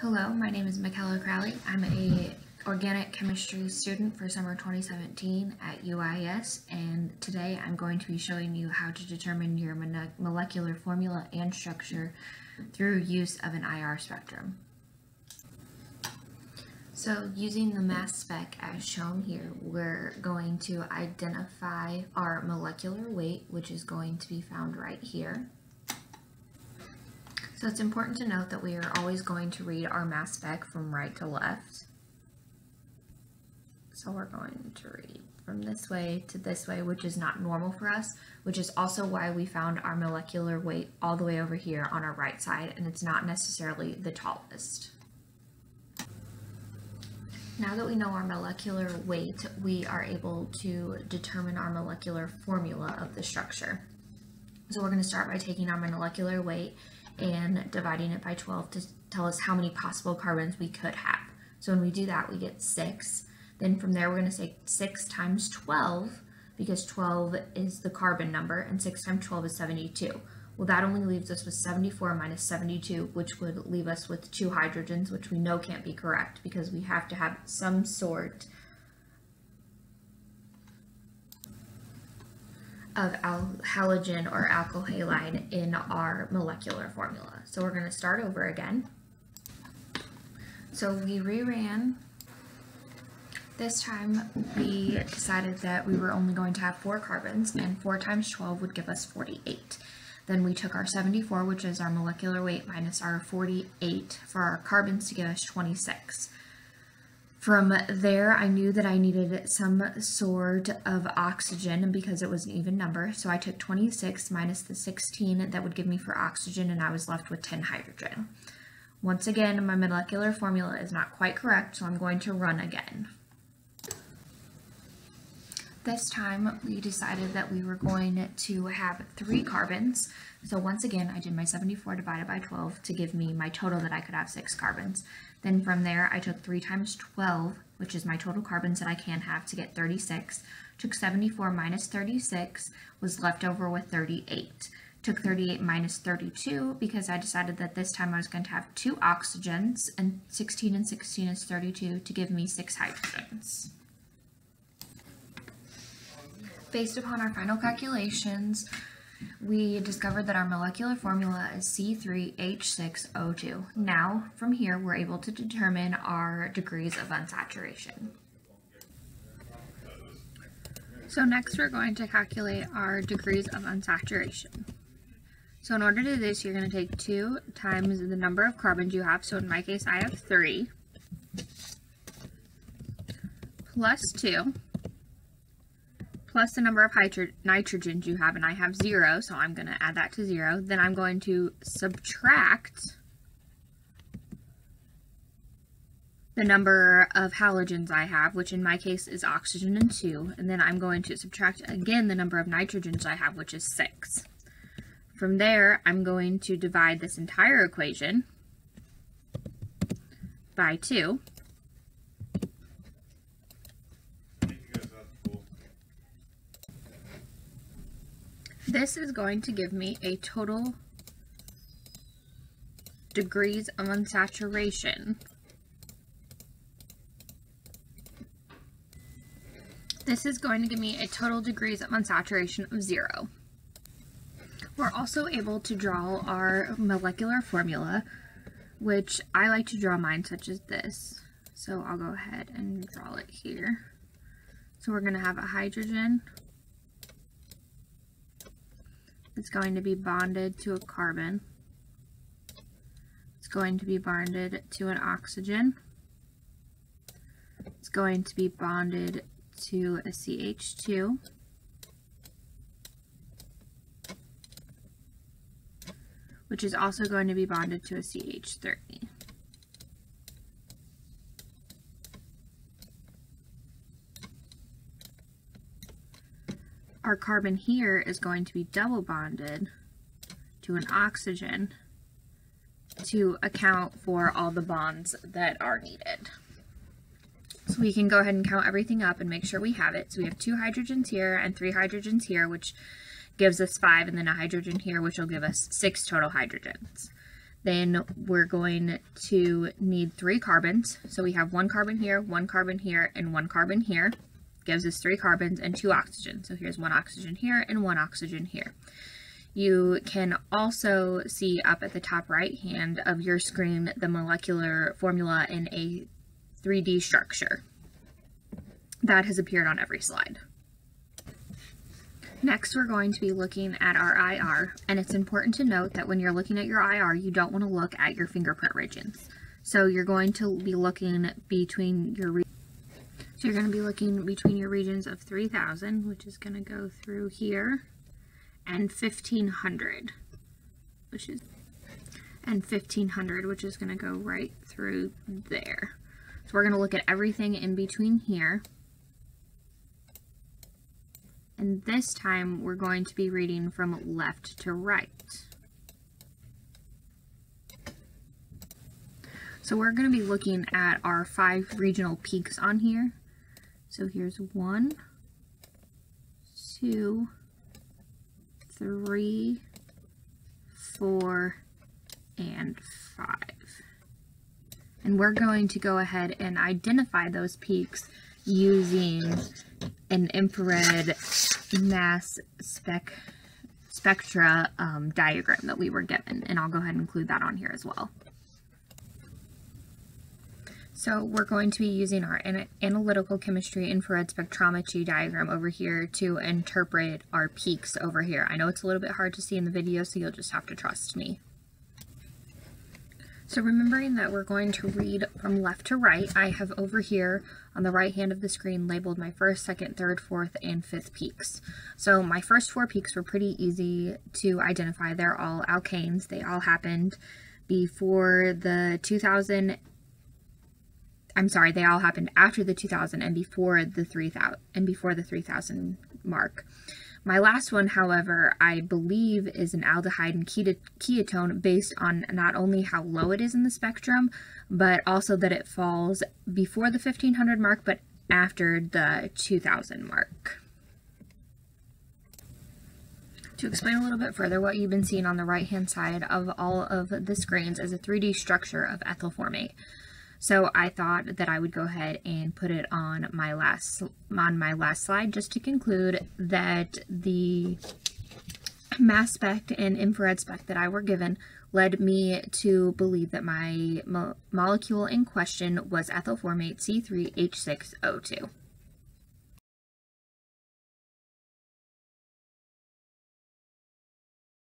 Hello, my name is Michaela Crowley. I'm a organic chemistry student for summer 2017 at UIS and today I'm going to be showing you how to determine your molecular formula and structure through use of an IR spectrum. So using the mass spec as shown here, we're going to identify our molecular weight, which is going to be found right here. So it's important to note that we are always going to read our mass spec from right to left. So we're going to read from this way to this way, which is not normal for us, which is also why we found our molecular weight all the way over here on our right side, and it's not necessarily the tallest. Now that we know our molecular weight, we are able to determine our molecular formula of the structure. So we're going to start by taking our molecular weight and dividing it by 12 to tell us how many possible carbons we could have. So when we do that, we get 6. Then from there, we're going to say 6 times 12, because 12 is the carbon number, and 6 times 12 is 72. Well, that only leaves us with 74 minus 72, which would leave us with two hydrogens, which we know can't be correct because we have to have some sort of halogen or alkyl halide in our molecular formula. So we're going to start over again. So we reran. This time we decided that we were only going to have four carbons and 4 times 12 would give us 48. Then we took our 74, which is our molecular weight, minus our 48 for our carbons to give us 26. From there, I knew that I needed some sort of oxygen because it was an even number. So I took 26 minus the 16 that would give me for oxygen, and I was left with 10 hydrogen. Once again, my molecular formula is not quite correct, so I'm going to run again. This time, we decided that we were going to have three carbons. So once again, I did my 74 divided by 12 to give me my total that I could have six carbons. Then from there, I took 3 times 12, which is my total carbons that I can have to get 36. Took 74 minus 36, was left over with 38. Took 38 minus 32 because I decided that this time I was going to have two oxygens, and 16 and 16 is 32 to give me six hydrogens. Based upon our final calculations, we discovered that our molecular formula is C3H6O2. Now, from here, we're able to determine our degrees of unsaturation. So next we're going to calculate our degrees of unsaturation. So in order to do this, you're going to take 2 times the number of carbons you have. So in my case, I have 3, plus 2, plus the number of nitrogens you have, and I have zero, so I'm going to add that to zero. Then I'm going to subtract the number of halogens I have, which in my case is oxygen and 2, and then I'm going to subtract again the number of nitrogens I have, which is 6. From there, I'm going to divide this entire equation by 2, This is going to give me a total degrees of unsaturation. This is going to give me a total degrees of unsaturation of zero. We're also able to draw our molecular formula, which I like to draw mine such as this. So I'll go ahead and draw it here. So we're going to have a hydrogen, it's going to be bonded to a carbon. It's going to be bonded to an oxygen. It's going to be bonded to a CH2. which is also going to be bonded to a CH3. Our carbon here is going to be double bonded to an oxygen to account for all the bonds that are needed. So we can go ahead and count everything up and make sure we have it. So we have two hydrogens here and three hydrogens here, which gives us five, and then a hydrogen here, which will give us six total hydrogens. then we're going to need three carbons. So we have one carbon here, one carbon here, and one carbon here. Gives us three carbons and two oxygen. So here's one oxygen here and one oxygen here. You can also see up at the top right hand of your screen the molecular formula in a 3D structure. That has appeared on every slide. Next, we're going to be looking at our IR, and it's important to note that when you're looking at your IR, you don't want to look at your fingerprint regions. So you're going to be looking between your so you're going to be looking between your regions of 3000, which is going to go through here, and 1500, which is and 1500, which is going to go right through there. So we're going to look at everything in between here. And this time we're going to be reading from left to right. So we're going to be looking at our five regional peaks on here. So here's one, two, three, four, and five. And we're going to go ahead and identify those peaks using an infrared mass spec spectra um, diagram that we were given, and I'll go ahead and include that on here as well. So we're going to be using our analytical chemistry infrared spectrometry diagram over here to interpret our peaks over here. I know it's a little bit hard to see in the video, so you'll just have to trust me. So remembering that we're going to read from left to right, I have over here on the right hand of the screen labeled my first, second, third, fourth, and fifth peaks. So my first four peaks were pretty easy to identify. They're all alkanes. They all happened before the 2000 I'm sorry, they all happened after the 2000 and before the 3000 and before the 3000 mark. My last one, however, I believe is an aldehyde and ketone based on not only how low it is in the spectrum, but also that it falls before the 1500 mark, but after the 2000 mark. To explain a little bit further, what you've been seeing on the right hand side of all of the screens is a 3D structure of ethyl formate. So I thought that I would go ahead and put it on my last on my last slide just to conclude that the mass spec and infrared spec that I were given led me to believe that my mo molecule in question was ethylformate C3H6O2.